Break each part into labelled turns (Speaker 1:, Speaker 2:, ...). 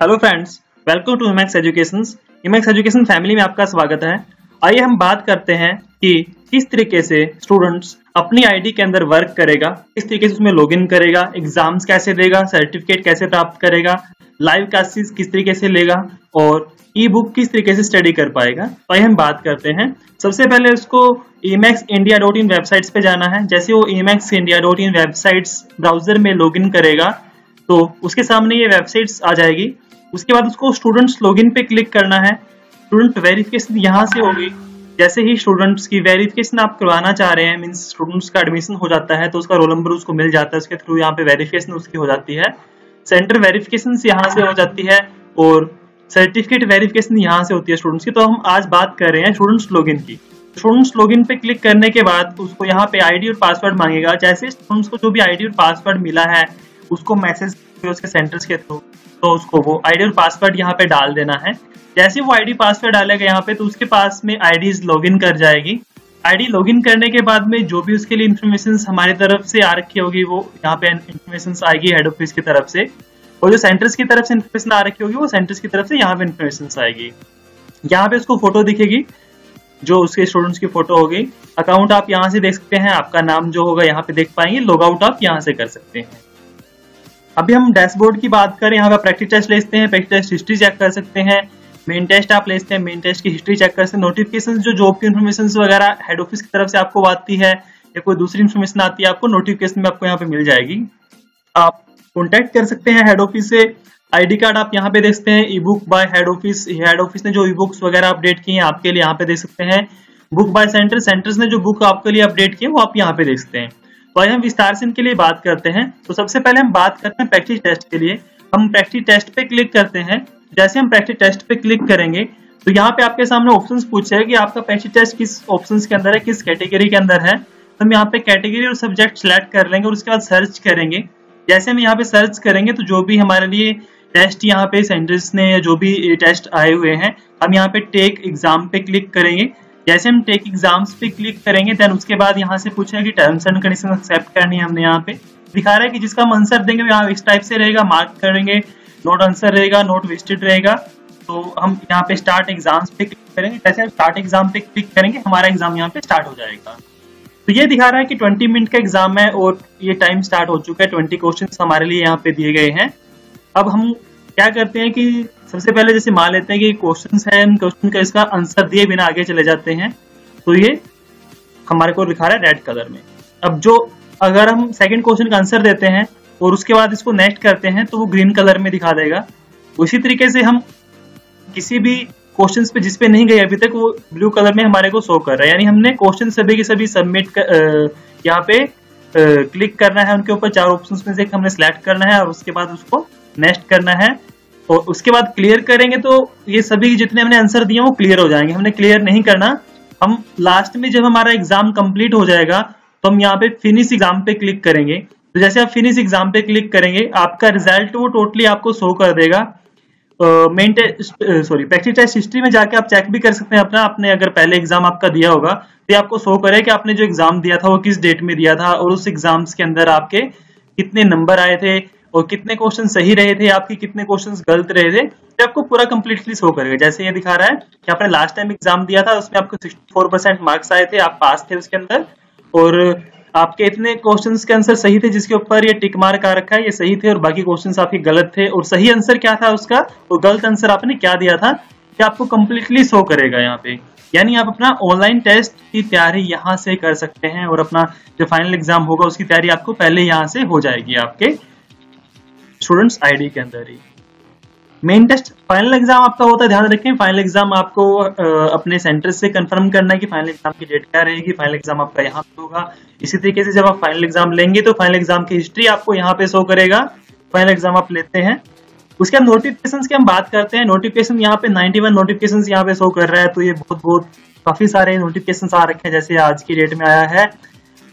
Speaker 1: Hello friends welcome to Himax education Himax education family में आपका स्वागत है। आइए हम बात करते हैं कि किस तरीके से स्टूडेंट्स अपनी आईडी के अंदर वर्क करेगा, किस तरीके से उसमें लॉगिन करेगा एग्ज़ाम्स कैसे देगा सर्टिफिकेट कैसे प्राप्त करेगा लाइव क्लासेस किस तरीके से लेगा और ई बुक किस तरीके से स्टडी कर पाएगा। तो हम बात करते हैं। सबसे पहले उसको Emax India dot in websites पे जाना है। जैसे वो Emax India dot in websites browser में लॉगिन करेगा तो उसके सामने ये वेबसाइट्स आ जाएगी। उसके बाद उसको स्टूडेंट्स लॉगिन पे क्लिक करना है। स्टूडेंट वेरिफिकेशन यहाँ से होगी। जैसे ही स्टूडेंट्स की वेरिफिकेशन आप करवाना चाह रहे हैं मीन्स स्टूडेंट्स का एडमिशन हो जाता है तो उसका रोल नंबर उसको मिल जाता है। उसके थ्रू यहाँ पे वेरिफिकेशन उसकी हो जाती है। सेंटर वेरिफिकेशन यहाँ से हो जाती है और सर्टिफिकेट वेरिफिकेशन यहाँ से होती है स्टूडेंट्स की। तो हम आज बात कर रहे हैं स्टूडेंट्स लॉगिन की। स्टूडेंट्स लॉगिन पे क्लिक करने के बाद उसको यहाँ पे आईडी और पासवर्ड मांगेगा। जैसे स्टूडेंट्स को जो भी आईडी और पासवर्ड मिला है उसको मैसेज उसके सेंटर्स के थ्रू तो उसको वो आईडी और पासवर्ड यहाँ पे डाल देना है। जैसे वो आईडी पासवर्ड डालेगा यहाँ पे तो उसके पास में आईडी लॉगिन कर जाएगी। आईडी लॉगिन करने के बाद में जो भी उसके लिए इन्फॉर्मेशन हमारी तरफ़ से आ रखी होगी, वो यहाँ पे इन्फॉर्मेशन आएगी हेड ऑफ़िस की तरफ़ से। और जो सेंटर्स की तरफ़ से इन्फॉर्मेशन आ रखी होगी, वो सेंटर्स की तरफ़ से यहाँ पे इन्फॉर्मेशन आएगी। यहाँ पे उसको फ़ोटो दिखेगी, जो उसके स्टूडेंट्स की फ़ोटो होगी। अकाउंट आप यहाँ से देख सकते हैं, आपका नाम जो होगा यहाँ पे देख पाएँगे लॉग आउट आप यहाँ से कर सकते हैं। अभी हम डैशबोर्ड की बात करें, यहाँ पे प्रैक्टिस टेस्ट लेते हैं प्रैक्टिस टेस्ट हिस्ट्री चेक कर सकते हैं मेन टेस्ट आप लेते हैं मेन टेस्ट की हिस्ट्री चेक कर सकते हैं नोटिफिकेशन जो जॉब की इन्फॉर्मेशन वगैरह हेड ऑफ़िस की तरफ़ से आपको आती है, या कोई दूसरी इन्फॉर्मेशन आती है, आपको नोटिफिकेशन में आपको यहाँ पे मिल जाएगी। आप कॉन्टेक्ट कर सकते हैं हेड ऑफ़िस से। आईडी कार्ड आप यहाँ पे देखते हैं e book by head office head office ने जो ई बुक्स वगैरह अपडेट किए हैं, आपके लिए यहाँ पे देख सकते हैं। बुक बाय सेंटर सेंटर्स ने जो बुक आपके लिए अपडेट किए वो आप यहाँ पे देख सकते हैं। तो आइए हम विस्तार से इनके लिए बात करते हैं। तो सबसे पहले हम बात करते हैं प्रैक्टिस टेस्ट के लिए। हम प्रैक्टिस टेस्ट पे क्लिक करते हैं। जैसे हम प्रैक्टिस टेस्ट पे क्लिक करेंगे तो यहाँ पे आपके सामने ऑप्शन पूछे कि आपका प्रैक्टिस टेस्ट किस ऑप्शन के अंदर है, किस कैटेगरी के अंदर है। तो हम यहाँ पे कैटेगरी और सब्जेक्ट सिलेक्ट कर लेंगे और उसके बाद सर्च करेंगे। जैसे हम यहाँ पे सर्च करेंगे तो जो भी हमारे लिए टेस्ट यहाँ पे सेंटर्स ने जो भी टेस्ट आए हुए हैं, हम यहाँ पे टेक एग्ज़ाम पे क्लिक करेंगे। जैसे हम टेक एग्ज़ाम्स पे क्लिक करेंगे देन उसके बाद यहाँ से पूछेगा कि टर्म्स एंड कंडीशन एक्सेप्ट करनी है हमने यहाँ पे। दिखा रहा है कि जिसका हम आंसर देंगे यहाँ इस टाइप से रहेगा मार्क करेंगे नोट आंसर रहेगा नोट वेस्टेड रहेगा। तो हम यहाँ पे स्टार्ट एग्ज़ाम्स पे क्लिक करेंगे। जैसे हम स्टार्ट एग्ज़ाम पे क्लिक करेंगे, हमारा एग्ज़ाम यहाँ पे स्टार्ट हो जाएगा। तो ये दिखा रहा है कि 20 मिनट का एग्ज़ाम है और ये टाइम स्टार्ट हो चुका है। 20 क्वेश्चन हमारे लिए यहाँ पे दिए गए हैं। अब हम क्या करते हैं कि सबसे पहले जैसे मान लेते हैं कि क्वेश्चन है क्वेश्चन का इसका आंसर दिए बिना आगे चले जाते हैं तो ये हमारे को दिखा रहा है रेड कलर में। अब जो अगर हम सेकंड क्वेश्चन का आंसर देते हैं और उसके बाद इसको नेक्स्ट करते हैं तो वो ग्रीन कलर में दिखा देगा। उसी तरीके से हम किसी भी क्वेश्चंस पे जिस पे नहीं गए अभी तक, वो ब्लू कलर में हमारे को शो कर रहा है। यानी हमने क्वेश्चन सभी के सभी सबमिट यहाँ पे क्लिक करना है, उनके ऊपर चार ऑप्शंस में से हमने सिलेक्ट करना है, और उसके बाद उसको नेक्स्ट करना है। और उसके बाद क्लियर करेंगे तो ये सभी जितने हमने आंसर दिए वो क्लियर हो जाएँगे। हमने क्लियर नहीं करना। हम लास्ट में जब हमारा एग्ज़ाम कंप्लीट हो जाएगा तो हम यहाँ पे फिनिश एग्ज़ाम पे क्लिक करेंगे। तो जैसे आप फिनिश एग्ज़ाम पे क्लिक करेंगे, आपका रिज़ल्ट वो टोटली आपको शो कर देगा। Main sorry practice test history में जाके आप चेक भी कर सकते हैं अपना। आपने अगर पहले एग्ज़ाम आपका दिया होगा तो आपको शो करे कि आपने जो एग्ज़ाम दिया था, वो किस डेट में दिया था और उस एग्ज़ाम्स के अंदर आपके कितने नंबर आए थे और कितने क्वेश्चन सही रहे थे, आपके कितने क्वेश्चन गलत रहे थे तो आपको पूरा कंप्लीटली शो करेगा। जैसे ये दिखा रहा है कि आपने लास्ट टाइम एग्ज़ाम दिया था, उसमें आपको 64 परसेंट मार्क्स आए थे, आप पास थे उसके अंदर। और आपके इतने क्वेश्चंस के आंसर सही थे, जिसके ऊपर ये टिक मार्क आ रखा है, ये सही थे और बाकी क्वेश्चन आपके गलत थे। और सही आंसर क्या था उसका? और गलत आंसर आपने क्या दिया था? कि आपको कंप्लीटली शो करेगा यहाँ पे। यानी आप अपना ऑनलाइन टेस्ट की तैयारी यहाँ से कर सकते हैं और अपना जो फाइनल एग्ज़ाम होगा, उसकी तैयारी आपको पहले यहाँ से हो जाएगी आपके। स्टूडेंट्स आईडी के अंदर ही। मेन टेस्ट फाइनल एग्ज़ाम आपका होता है, ध्यान रखें फाइनल एग्ज़ाम आपको अपने सेंटर से कंफर्म करना है कि फाइनल एग्ज़ाम की डेट क्या रहेगी फाइनल एग्ज़ाम आपका यहाँ पे होगा। इसी तरीके से जब आप फाइनल एग्ज़ाम लेंगे तो फाइनल एग्ज़ाम की हिस्ट्री आपको यहाँ पे शो करेगा। फाइनल एग्ज़ाम आप लेते हैं। उसके बाद नोटिफिकेशन की हम बात करते हैं। नोटिफिकेशन यहाँ पे 91 नोटिफिकेशन यहाँ पे शो कर रहा है तो ये बहुत बहुत काफ़ी सारे नोटिफिकेशन आ रखे हैं, जैसे आज की डेट में आया है।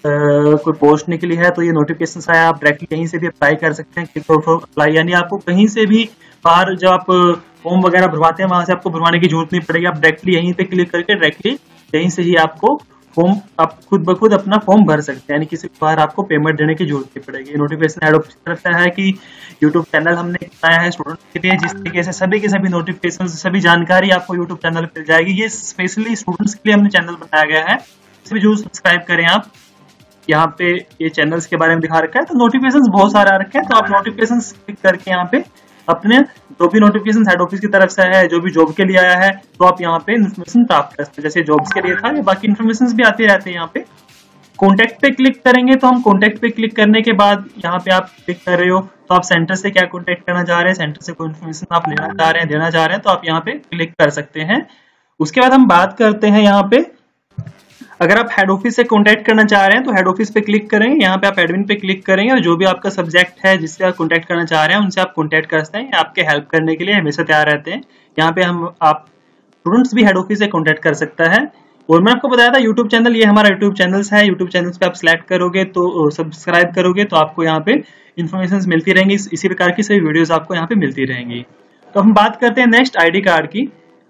Speaker 1: कोई पोस्ट निकली है तो ये नोटिफिकेशन आया आप डायरेक्टली कहीं से भी अप्लाई कर सकते हैं अप्लाई यानी आपको कहीं से भी बाहर जब आप फॉर्म वगैरह भरवाते हैं, वहाँ से आपको भरवाने की ज़रूरत नहीं पड़ेगी। आप डायरेक्टली यहीं पे क्लिक करके डायरेक्टली यहीं से ही आपको फॉर्म आप खुद ब खुद अपना फॉर्म भर सकते हैं। यानी किसी बार आपको पेमेंट देने की ज़रूरत नहीं पड़ेगी। नोटिफिकेशन हेड ऑफ़िस तरफ़ से है कि यूट्यूब चैनल हमने बनाया है स्टूडेंट के लिए, जिस तरीके से सभी के सभी नोटिफिकेशन सभी जानकारी आपको यूट्यूब चैनल पर मिल जाएगी। ये स्पेशली स्टूडेंट्स के लिए हमने चैनल बनाया गया है। इसे ज़रूर सब्सक्राइब करें आप। यहाँ पे ये चैनल्स के बारे में दिखा रखा है तो नोटिफिकेशन बहुत सारे आ रखे हैं तो आप नोटिफिकेशन क्लिक करके यहाँ पे अपने जो भी नोटिफिकेशन हेड ऑफ़िस की तरफ़ से है, जो भी जॉब के लिए आया है तो आप यहाँ पे इन्फॉर्मेशन प्राप्त कर सकते हैं। जैसे जॉब्स के लिए था, या बाकी इन्फॉर्मेशन भी आते रहते हैं यहाँ पे। कॉन्टेक्ट पे क्लिक करेंगे तो हम कॉन्टेक्ट पे क्लिक करने के बाद यहाँ पे आप क्लिक कर रहे हो तो आप सेंटर से क्या कॉन्टेक्ट करना चाह रहे हैं? सेंटर से कोई इन्फॉर्मेशन आप लेना चाह रहे हैं, देना चाह रहे हैं तो आप यहाँ पे क्लिक कर सकते हैं। उसके बाद हम बात करते हैं यहाँ पे अगर आप हेड ऑफ़िस से कॉन्टेक्ट करना चाह रहे हैं तो हेड ऑफ़िस पे क्लिक करेंगे यहाँ पे आप एडमिन पे क्लिक करेंगे और जो भी आपका सब्जेक्ट है जिससे आप कॉन्टेक्ट करना चाह रहे हैं, उनसे आप कॉन्टेक्ट कर सकते हैं। आपके हेल्प करने के लिए हमेशा तैयार रहते हैं। यहाँ पे हम, आप स्टूडेंट्स भी हेड ऑफ़िस से कॉन्टेक्ट कर सकता है। और मैं आपको बताया था यूट्यूब चैनल ये हमारा यूट्यूब चैनल है। यूट्यूब चैनल पे आप सिलेक्ट करोगे तो सब्सक्राइब करोगे तो आपको यहाँ पे इन्फॉर्मेशन मिलती रहेंगी। इसी प्रकार की सभी वीडियोस आपको यहाँ पे मिलती रहेंगी। तो हम बात करते हैं नेक्स्ट आईडी कार्ड की।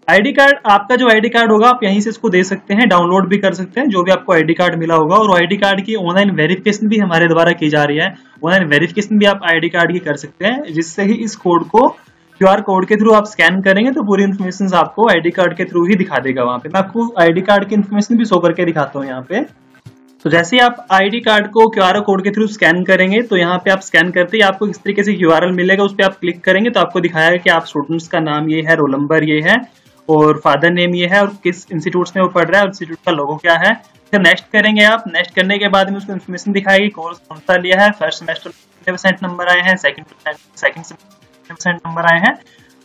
Speaker 1: आईडी कार्ड आपका जो आईडी कार्ड होगा, आप यहीं से इसको दे सकते हैं डाउनलोड भी कर सकते हैं, जो भी आपको आईडी कार्ड मिला होगा। और आईडी कार्ड की ऑनलाइन वेरिफिकेशन भी हमारे द्वारा की जा रही है। ऑनलाइन वेरिफिकेशन भी आप आईडी कार्ड की कर सकते हैं, जिससे ही इस कोड को क्यूआर कोड के थ्रू आप स्कैन करेंगे तो पूरी इन्फॉर्मेशन आपको आईडी कार्ड के थ्रू ही दिखा देगा वहाँ पे। मैं आपको आईडी कार्ड की इन्फॉर्मेशन भी शो करके दिखाता हूँ यहाँ पे। तो जैसे ही आप आईडी कार्ड को क्यूआर कोड के थ्रू स्कैन करेंगे तो यहाँ पे आप स्कैन करते ही आपको इस तरीके से क्यूआरएल मिलेगा, उस पर आप क्लिक करेंगे तो आपको दिखाया कि आप स्टूडेंट्स का नाम ये है रोल नंबर ये है। और फादर नेम ये है और किस इंस्टीट्यूट में वो पढ़ रहा है, इंस्टीट्यूट का लोगो क्या है। फिर नेक्स्ट करेंगे आप नेक्स्ट करने के बाद में उसको इन्फॉर्मेशन दिखाएगी कोर्स कौन सा लिया है। फ़र्स्ट सेमेस्टर परसेंट नंबर आए हैं सेकंड सेकंड परसेंट नंबर आए हैं।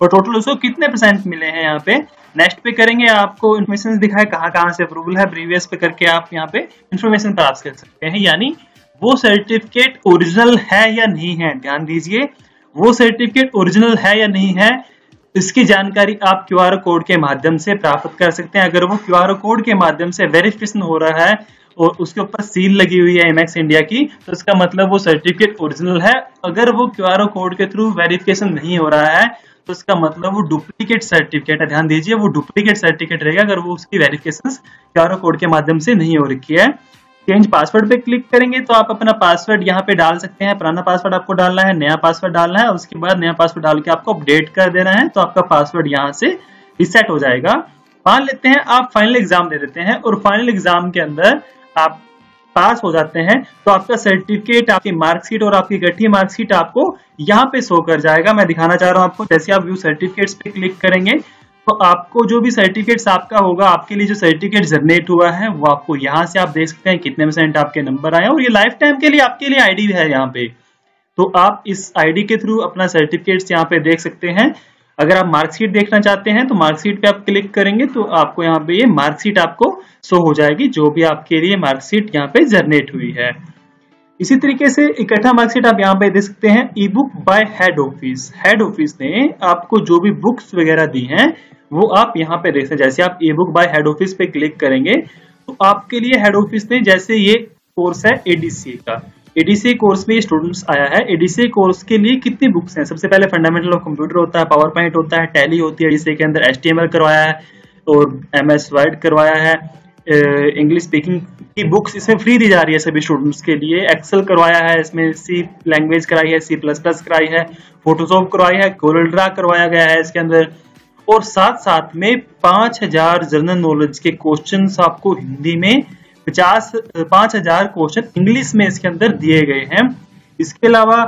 Speaker 1: और टोटल उसको कितने परसेंट मिले हैं यहाँ पे? नेक्स्ट पे करेंगे आपको इन्फॉर्मेशन दिखाए, कहाँ कहाँ से अप्रूवल है प्रीवियस पे करके आप यहाँ पे इन्फॉर्मेशन प्राप्त कर सकते हैं। यानी वो सर्टिफिकेट ओरिजिनल है या नहीं है? ध्यान दीजिए, वो सर्टिफिकेट ओरिजिनल है या नहीं है? इसकी जानकारी आप क्यू आर कोड के माध्यम से प्राप्त कर सकते हैं। अगर वो क्यू आर कोड के माध्यम से वेरिफिकेशन हो रहा है और उसके ऊपर सील लगी हुई है एमएक्स इंडिया की तो इसका मतलब वो सर्टिफिकेट ओरिजिनल है। अगर वो क्यू आर कोड के थ्रू वेरिफिकेशन नहीं हो रहा है तो इसका मतलब वो डुप्लीकेट सर्टिफिकेट है। ध्यान दीजिए, वो डुप्लीकेट सर्टिफिकेट रहेगा अगर वो उसकी वेरिफिकेशन क्यू आर कोड के माध्यम से नहीं हो रखी है। चेंज पासवर्ड पे क्लिक करेंगे तो आप अपना पासवर्ड यहाँ पे डाल सकते हैं। पुराना पासवर्ड आपको डालना है, नया पासवर्ड डालना है, उसके बाद नया पासवर्ड डाल के आपको अपडेट कर देना है तो आपका पासवर्ड यहाँ से रिसेट हो जाएगा। मान लेते हैं आप फाइनल एग्ज़ाम दे देते हैं और फाइनल एग्ज़ाम के अंदर आप पास हो जाते हैं तो आपका सर्टिफिकेट आपकी मार्कशीट और आपकी गठी मार्कशीट आपको यहाँ पे शो कर जाएगा। मैं दिखाना चाह रहा हूँ आपको, जैसे आप व्यू सर्टिफिकेट्स पे क्लिक करेंगे तो आपको जो भी सर्टिफिकेट्स आपका होगा, आपके लिए जो सर्टिफिकेट जनरेट हुआ है, वो आपको यहाँ से आप देख सकते हैं कितने परसेंट आपके नंबर आए और ये लाइफ टाइम के लिए आपके लिए आईडी है यहाँ पे। तो आप इस आईडी के थ्रू अपना सर्टिफिकेट्स यहाँ पे देख सकते हैं। अगर आप मार्कशीट देखना चाहते हैं तो मार्कशीट पे आप क्लिक करेंगे तो आपको यहाँ पे ये मार्कशीट आपको शो हो जाएगी, जो भी आपके लिए मार्कशीट यहाँ पे जनरेट हुई है। इसी तरीके से इकट्ठा मार्कशीट आप यहाँ पे देख सकते हैं e book by head office head office ने आपको जो भी बुक्स वगैरह दी हैं वो आप यहाँ पे देख सकते हैं। जैसे आप e book by head office पे क्लिक करेंगे तो आपके लिए हेड ऑफ़िस ने जैसे ये कोर्स है एडीसी का। एडीसी कोर्स में स्टूडेंट्स आया है। एडीसी कोर्स के लिए कितनी बुक्स हैं? सबसे पहले फंडामेंटल ऑफ़ कंप्यूटर होता है पावर पॉइंट होता है टैली होती है एडीसी के अंदर एच करवाया है और एम एस करवाया है। इंग्लिश स्पीकिंग की बुक्स इसमें फ्री दी जा रही है सभी स्टूडेंट्स के लिए। एक्सेल करवाया है, इसमें सी लैंग्वेज कराई है सी प्लस प्लस कराई है फोटोशॉप करवाई है कोरल ड्रा करवाया गया है इसके अंदर। और साथ साथ में पाँच हज़ार जनरल नॉलेज के क्वेश्चन आपको हिंदी में पचास, पाँच हज़ार क्वेश्चन इंग्लिश में इसके अंदर दिए गए हैं। इसके अलावा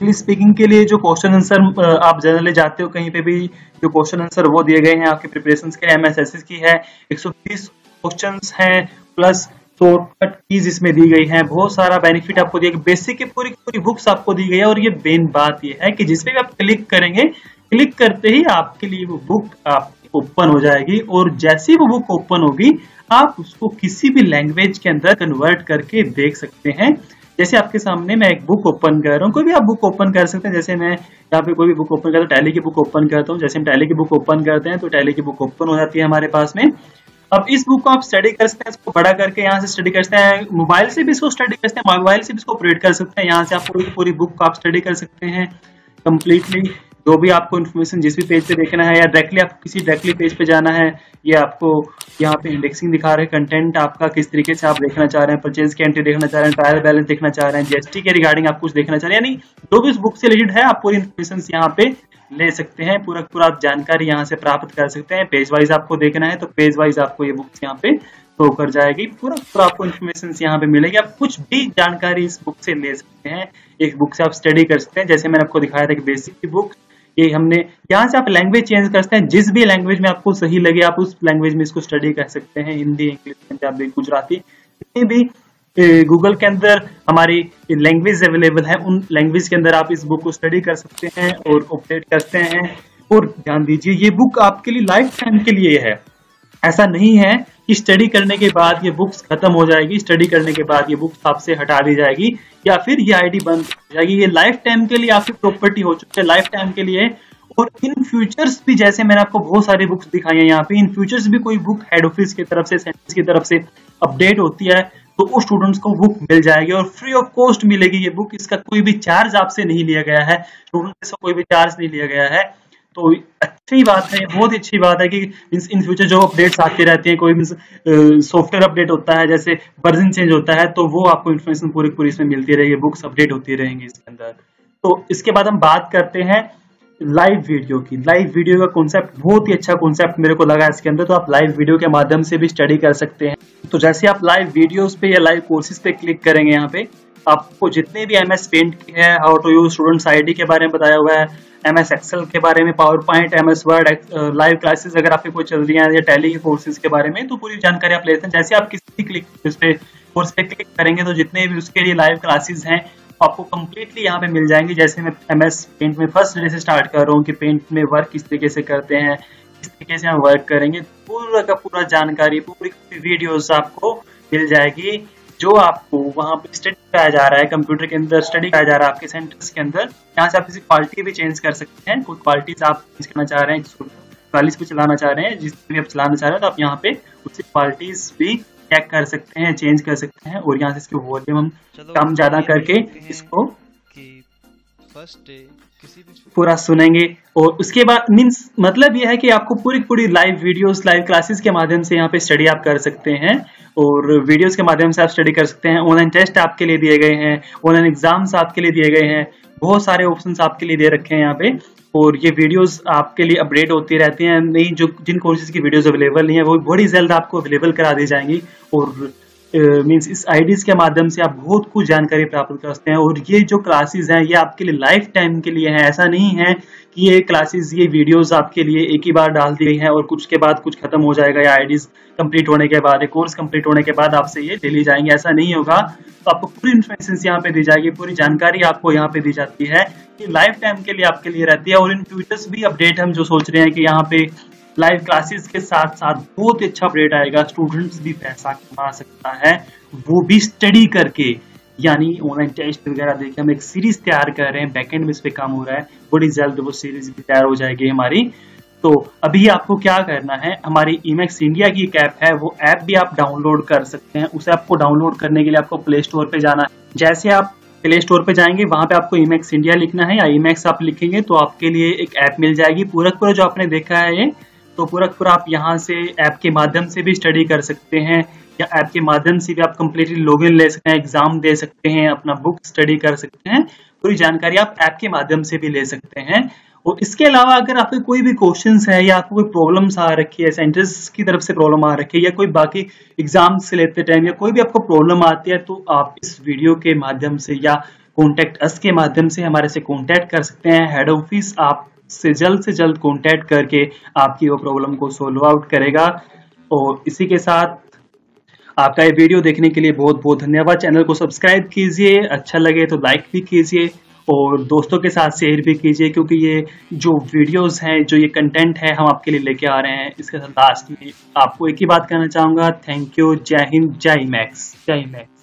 Speaker 1: इंग्लिश स्पीकिंग के लिए जो क्वेश्चन आंसर आप जनरली जाते हो कहीं पे भी, जो क्वेश्चन आंसर वो दिए गए हैं, आपके प्रिपरेशन के लिए एमएसएसएस की है 130 क्वेश्चन हैं प्लस शॉर्टकट कीज इसमें दी गई है। बहुत सारा बेनिफिट आपको दिया बेसिक की पूरी पूरी बुक्स आपको दी गई है और ये मेन बात ये है कि जिसपे भी आप क्लिक करेंगे क्लिक करते ही आपके लिए वो बुक आप ओपन हो जाएगी और जैसी वो बुक ओपन होगी, आप उसको किसी भी लैंग्वेज के अंदर कन्वर्ट करके देख सकते हैं। जैसे आपके सामने मैं एक बुक ओपन कर रहा हूँ, कोई भी आप बुक ओपन कर सकते हैं। जैसे मैं यहाँ पे कोई भी बुक ओपन करता हूँ, टैली की बुक ओपन करता हूँ। जैसे हम टैली की बुक ओपन करते हैं तो टैली की बुक ओपन हो जाती है हमारे पास में। अब इस बुक को आप स्टडी कर सकते हैं, इसको बड़ा करके यहाँ से स्टडी कर सकते हैं। मोबाइल से भी इसको स्टडी कर सकते हैं, मोबाइल से भी इसको ऑपरेट कर सकते हैं। यहाँ से आप पूरी पूरी बुक को आप स्टडी कर सकते हैं। कंप्लीटली जो भी आपको इन्फॉर्मेशन जिस भी पेज पे देखना है या डायरेक्टली आपको किसी डायरेक्टली पेज पे जाना है, ये आपको यहाँ पे इंडेक्सिंग दिखा रहे हैं। कंटेंट आपका किस तरीके से आप देखना चाह रहे हैं परचेज की एंट्री देखना चाह रहे हैं ट्रायल बैलेंस देखना चाह रहे हैं जीएसटी के रिगार्डिंग आप कुछ देखना चाह रहे हैं। यानी जो भी इस बुक से रिलेटेड है, आप पूरी इन्फॉर्मेशन यहाँ पे ले सकते हैं। पूरा पूरा आप जानकारी यहाँ से प्राप्त कर सकते हैं। पेज वाइज आपको देखना है तो पेज वाइज आपको ये बुक्स यहाँ पे शो कर जाएगी। पूरा पूरा आपको इन्फॉर्मेशन यहाँ पे मिलेगी। आप कुछ भी जानकारी इस बुक से ले सकते हैं। एक बुक से आप स्टडी कर सकते हैं। जैसे मैंने आपको दिखाया था कि बेसिक की बुक ये हमने, यहाँ से आप लैंग्वेज चेंज कर सकते हैं, जिस भी लैंग्वेज में आपको सही लगे, आप उस लैंग्वेज में इसको स्टडी कर सकते हैं, हिंदी इंग्लिश पंजाबी गुजराती जितनी भी गूगल के अंदर हमारी लैंग्वेज अवेलेबल है, उन लैंग्वेज के अंदर आप इस बुक को स्टडी कर सकते हैं और अपडेट करते हैं। और ध्यान दीजिए, ये बुक आपके लिए लाइफ टाइम के लिए है। ऐसा नहीं है स्टडी करने के बाद ये बुक्स खत्म हो जाएगी, स्टडी करने के बाद ये बुक्स आपसे हटा दी जाएगी, या फिर ये आईडी बंद हो जाएगी। ये लाइफ टाइम के लिए आपकी प्रॉपर्टी हो चुकी है, लाइफ टाइम के लिए। और इन फ्यूचर्स भी, जैसे मैंने आपको बहुत सारी बुक्स दिखाई है यहाँ पे, इन फ्यूचर्स भी कोई बुक हेड ऑफ़िस की तरफ़ से सेंटर्स की तरफ़ से अपडेट होती है तो उस स्टूडेंट्स को बुक मिल जाएगी और फ्री ऑफ़ कॉस्ट मिलेगी ये बुक। इसका कोई भी चार्ज आपसे नहीं लिया गया है स्टूडेंट से कोई भी चार्ज नहीं लिया गया है। तो अच्छी बात है, बहुत ही अच्छी बात है कि मीन्स इन फ्यूचर जो अपडेट्स आती रहती हैं, कोई मीन्स सॉफ्टवेयर अपडेट होता है, जैसे वर्जन चेंज होता है तो वो आपको इन्फॉर्मेशन पूरी पूरी इसमें मिलती रहेगी बुक्स अपडेट होती रहेंगी इसके अंदर। तो इसके बाद हम बात करते हैं लाइव वीडियो की। लाइव वीडियो का कॉन्सेप्ट बहुत ही अच्छा कॉन्सेप्ट मेरे को लगा इसके अंदर तो आप लाइव वीडियो के माध्यम से भी स्टडी कर सकते हैं। तो जैसे आप लाइव वीडियोस पे या लाइव कोर्सेज पे क्लिक करेंगे यहाँ पे आपको जितने भी एम एस पेंट है how to use students ID के बारे में बताया हुआ है एम एस एक्सेल के बारे में PowerPoint M S Word live classes अगर आपके कोई चल रही है या टैली के कोर्सेज के बारे में तो पूरी जानकारी आप लेते हैं। जैसे आप किसी क्लिक उस पे कोर्स पे क्लिक करेंगे तो जितने भी उसके लिए लाइव क्लासेस हैं, आपको कम्प्लीटली यहाँ पे मिल जाएँगे। जैसे मैं एम एस पेंट में फ़र्स्ट डे से स्टार्ट कर रहा हूँ कि पेंट में वर्क किस तरीके से करते हैं, किस तरीके से हम वर्क करेंगे, पूरा का पूरा जानकारी, पूरी वीडियोस आपको मिल जाएगी। जो आपको वहाँ पे स्टडी कराया जा रहा है कंप्यूटर के अंदर स्टडी कराया जा रहा है आपके सेंटर्स के अंदर यहाँ से आप किसी क्वालिटी भी चेंज कर सकते हैं। कोई क्वालिटीज आप चेंज करना चाह रहे हैं क्वालिटीज भी चलाना चाह रहे हैं जिस भी आप चलाना चाह रहे हैं तो आप यहाँ पे उसकी क्वालिटीज भी चेक कर सकते हैं चेंज कर सकते हैं और यहाँ से इसके वॉल्यूम हम कम ज़्यादा करके इसको पूरा सुनेंगे। और उसके बाद मीन्स मतलब यह है कि आपको पूरी पूरी लाइव वीडियोस लाइव क्लासेस के माध्यम से यहाँ पे स्टडी आप कर सकते हैं। और वीडियोस के माध्यम से आप स्टडी कर सकते हैं। ऑनलाइन टेस्ट आपके लिए दिए गए हैं। ऑनलाइन एग्ज़ाम्स आपके लिए दिए गए हैं। बहुत सारे ऑप्शंस आपके लिए दे रखे हैं यहाँ पे। और ये वीडियोस आपके लिए अपडेट होती रहती हैं। नई जो जिन कोर्सेज की वीडियोस अवेलेबल नहीं है, वो बड़ी जल्द आपको अवेलेबल करा दी जाएँगी। और मीन्स इस आईडीज के माध्यम से आप बहुत कुछ जानकारी प्राप्त कर सकते हैं और ये जो क्लासेस हैं, ये आपके लिए लाइफ टाइम के लिए हैं। ऐसा नहीं है कि ये क्लासेस ये वीडियोस आपके लिए एक ही बार डाल दी गई हैं और कुछ के बाद कुछ खत्म हो जाएगा या आईडीज कंप्लीट होने के बाद कोर्स कंप्लीट होने के बाद आपसे ये ले ली जाएँगे। ऐसा नहीं होगा। तो आपको पूरी इन्फॉर्मेशन यहाँ पे दी जाएगी, पूरी जानकारी आपको यहाँ पे दी जाती है कि लाइफ टाइम के लिए आपके लिए रहती है और इन फ्यूचर्स भी अपडेट हम जो सोच रहे हैं कि यहाँ पे लाइव क्लासेस के साथ साथ बहुत ही अच्छा अपडेट आएगा। स्टूडेंट्स भी पैसा कमा सकता है। वो भी स्टडी करके, यानी ऑनलाइन टेस्ट वगैरह देखे हम एक सीरीज़ तैयार कर रहे हैं। बैकेंड में इस पर काम हो रहा है। बड़ी जल्द वो सीरीज़ भी तैयार हो जाएगी हमारी। तो अभी आपको क्या करना है? हमारी ईमेक्स इंडिया की एक ऐप है। वो ऐप भी आप डाउनलोड कर सकते हैं। उस उसे आपको डाउनलोड करने के लिए आपको प्ले स्टोर पे जाना है। जैसे आप प्ले स्टोर पे जाएँगे, वहाँ पे आपको ईमेक्स इंडिया लिखना है। या इमेक्स आप लिखेंगे तो आपके लिए एक ऐप मिल जाएगी। पूरा पूरा जो आपने देखा है ये तो पूरा पूरा आप यहाँ से ऐप के माध्यम से भी स्टडी कर सकते हैं, या ऐप के माध्यम से भी आप कम्प्लीटली लॉगिन ले सकते हैं एग्ज़ाम दे सकते हैं, अपना बुक स्टडी कर सकते हैं, पूरी जानकारी आप ऐप के माध्यम से भी ले सकते हैं। और इसके अलावा अगर आपके कोई भी क्वेश्चन है, या आपको कोई प्रॉब्लम्स आ रखी है सेंटर्स की तरफ़ से प्रॉब्लम आ रखी है, या कोई बाकी एग्ज़ाम से लेते टाइम या कोई भी आपको प्रॉब्लम आती है तो आप इस वीडियो के माध्यम से या कॉन्टेक्ट अस के माध्यम से हमारे से कॉन्टेक्ट कर सकते हैं। हेड ऑफ़िस आप से जल्द से जल्द कॉन्टैक्ट करके आपकी वो प्रॉब्लम को सोल्व आउट करेगा। और इसी के साथ आपका ये वीडियो देखने के लिए बहुत बहुत धन्यवाद। चैनल को सब्सक्राइब कीजिए अच्छा लगे तो लाइक भी कीजिए और दोस्तों के साथ शेयर भी कीजिए क्योंकि ये जो वीडियोस हैं, जो ये कंटेंट है हम आपके लिए लेके आ रहे हैं, इसके साथ लास्ट में आपको एक ही बात कहना चाहूँगा। थैंक यू जय हिंद, जय मैक्स जय मैक्स